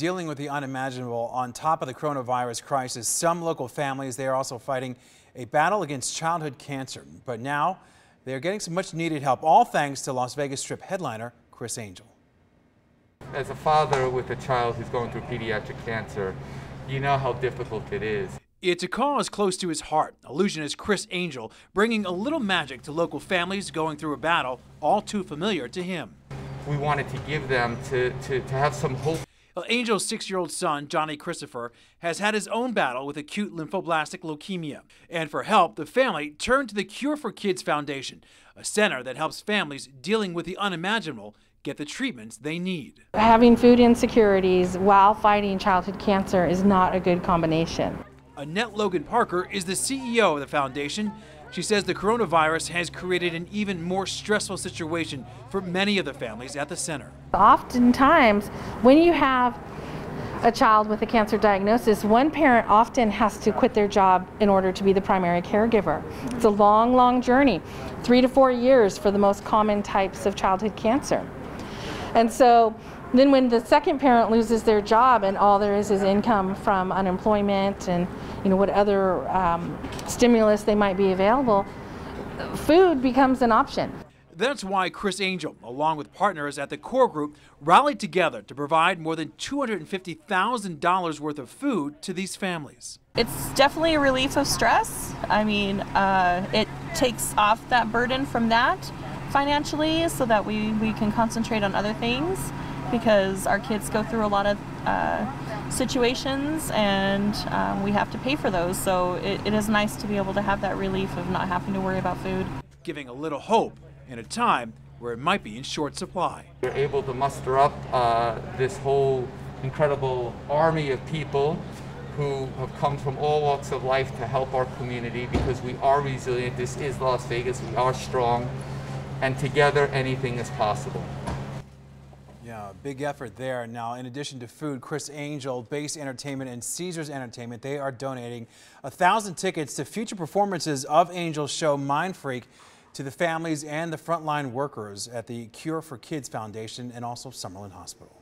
dealing with the unimaginable on top of the coronavirus crisis. Some local families, they are also fighting a battle against childhood cancer. But now they're getting some much needed help, all thanks to Las Vegas Strip headliner Criss Angel. As a father with a child who's going through pediatric cancer, you know how difficult it is. It's a cause close to his heart. Illusionist Criss Angel bringing a little magic to local families going through a battle all too familiar to him. We wanted to give them to, to, to have some hope Angel's six year old son, Johnny Christopher, has had his own battle with acute lymphoblastic leukemia. And for help, the family turned to the Cure for Kids Foundation, a center that helps families dealing with the unimaginable get the treatments they need. Having food insecurities while fighting childhood cancer is not a good combination. Annette Logan Parker is the CEO of the foundation she says the coronavirus has created an even more stressful situation for many of the families at the center. Oftentimes, when you have a child with a cancer diagnosis, one parent often has to quit their job in order to be the primary caregiver. It's a long, long journey, three to four years for the most common types of childhood cancer. And so then when the second parent loses their job and all there is is income from unemployment and you know what other um, stimulus they might be available, food becomes an option. That's why Criss Angel, along with partners at the core group, rallied together to provide more than $250,000 worth of food to these families. It's definitely a relief of stress. I mean, uh, it takes off that burden from that financially so that we, we can concentrate on other things because our kids go through a lot of uh, situations and um, we have to pay for those. So it, it is nice to be able to have that relief of not having to worry about food. Giving a little hope in a time where it might be in short supply. We're able to muster up uh, this whole incredible army of people who have come from all walks of life to help our community because we are resilient. This is Las Vegas. We are strong. And together, anything is possible. Yeah, big effort there. Now, in addition to food, Criss Angel, Base Entertainment, and Caesars Entertainment, they are donating a thousand tickets to future performances of Angel's show Mindfreak to the families and the frontline workers at the Cure for Kids Foundation and also Summerlin Hospital.